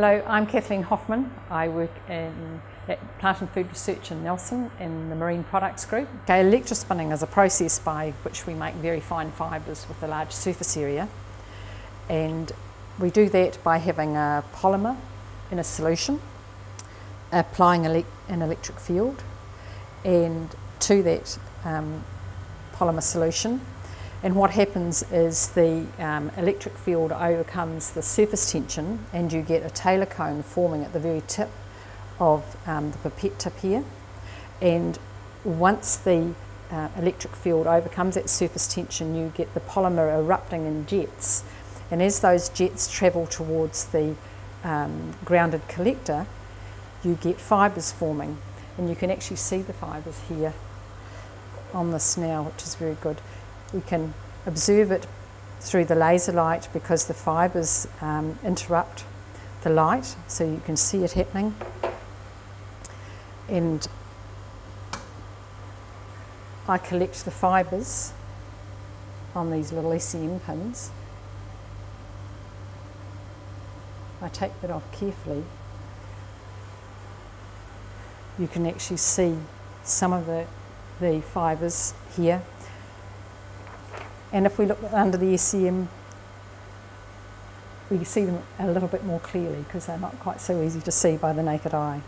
Hello, I'm Kathleen Hoffman. I work in at Plant and Food Research in Nelson in the Marine Products Group. Okay, electrospinning is a process by which we make very fine fibres with a large surface area and we do that by having a polymer in a solution, applying an electric field and to that um, polymer solution and what happens is the um, electric field overcomes the surface tension and you get a Taylor cone forming at the very tip of um, the pipette tip here. And once the uh, electric field overcomes that surface tension, you get the polymer erupting in jets. And as those jets travel towards the um, grounded collector, you get fibres forming. And you can actually see the fibres here on this now, which is very good. We can observe it through the laser light because the fibres um, interrupt the light, so you can see it happening. And I collect the fibres on these little SEM pins. I take that off carefully. You can actually see some of the, the fibres here and if we look under the SEM, we see them a little bit more clearly because they're not quite so easy to see by the naked eye.